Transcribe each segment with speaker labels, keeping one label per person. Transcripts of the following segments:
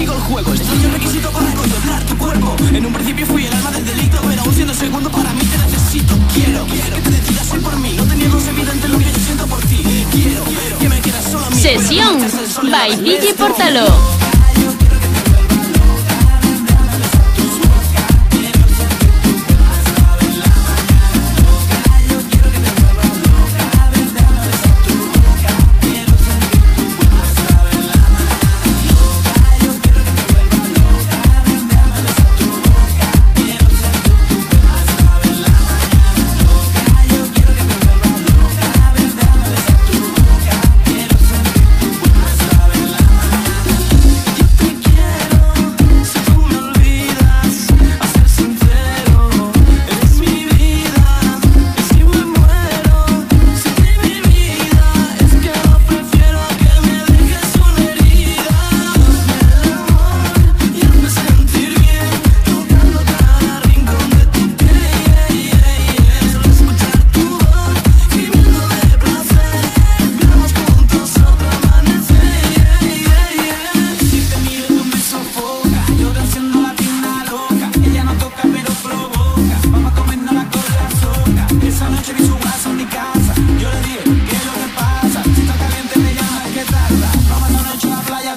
Speaker 1: sigo el juego. Extraño el requisito para controlar tu cuerpo. En un principio fui el alma del delito, pero aún siendo segundo para mí te necesito. Quiero, quiero que te decidas hoy por mí. No te niego, es evidente lo que yo siento por ti. Quiero, que me quieras solo a mí.
Speaker 2: Sesión by DJ Portalo.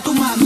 Speaker 2: tu mamá.